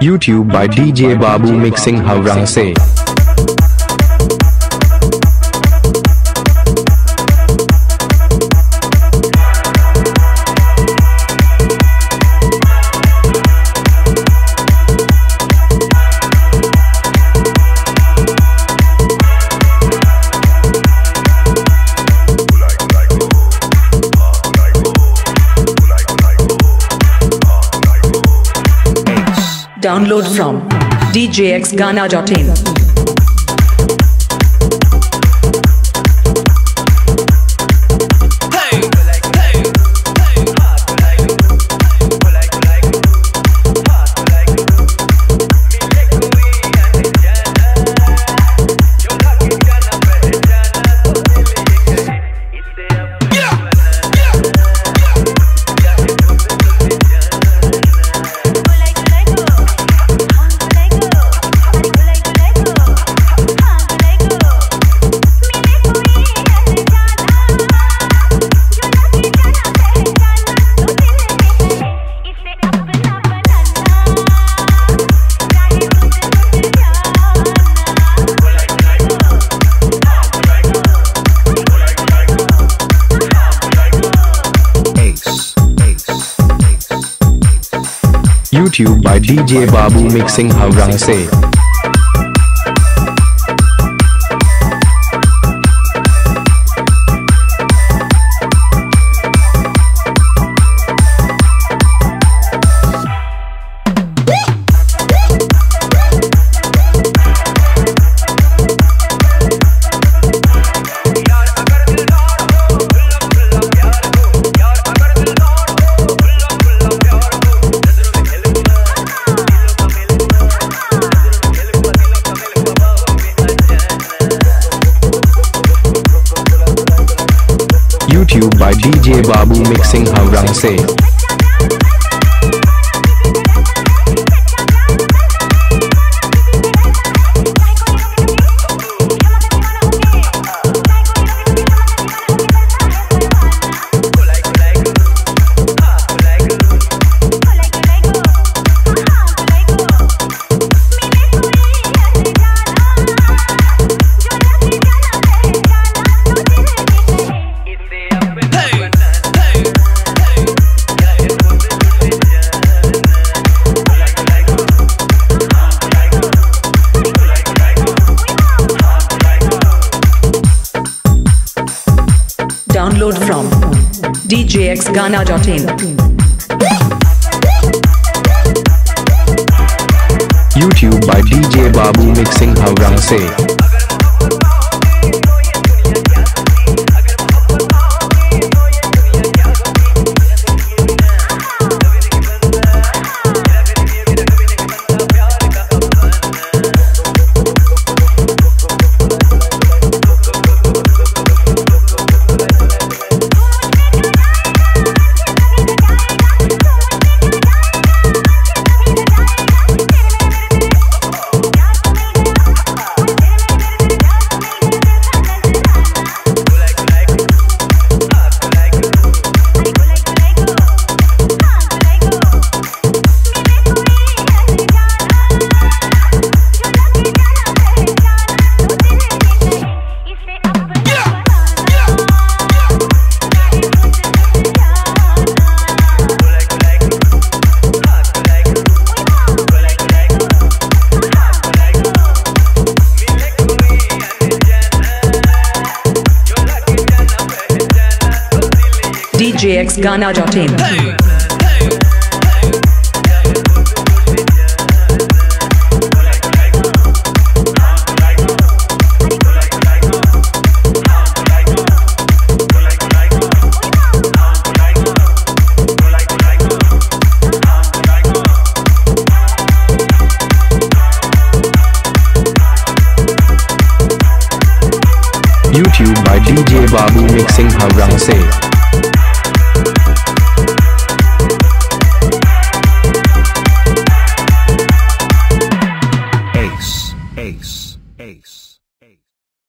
YouTube by DJ Babu mixing Havrang se. Download from djxghana.in. YouTube by DJ Babu mixing Havrang se. YouTube by DJ Babu mixing Havrang se. Download from djxghana.in. YouTube by DJ Babu mixing Havrang se. djxghana.in. YouTube by DJ Babu mixing Havrang se.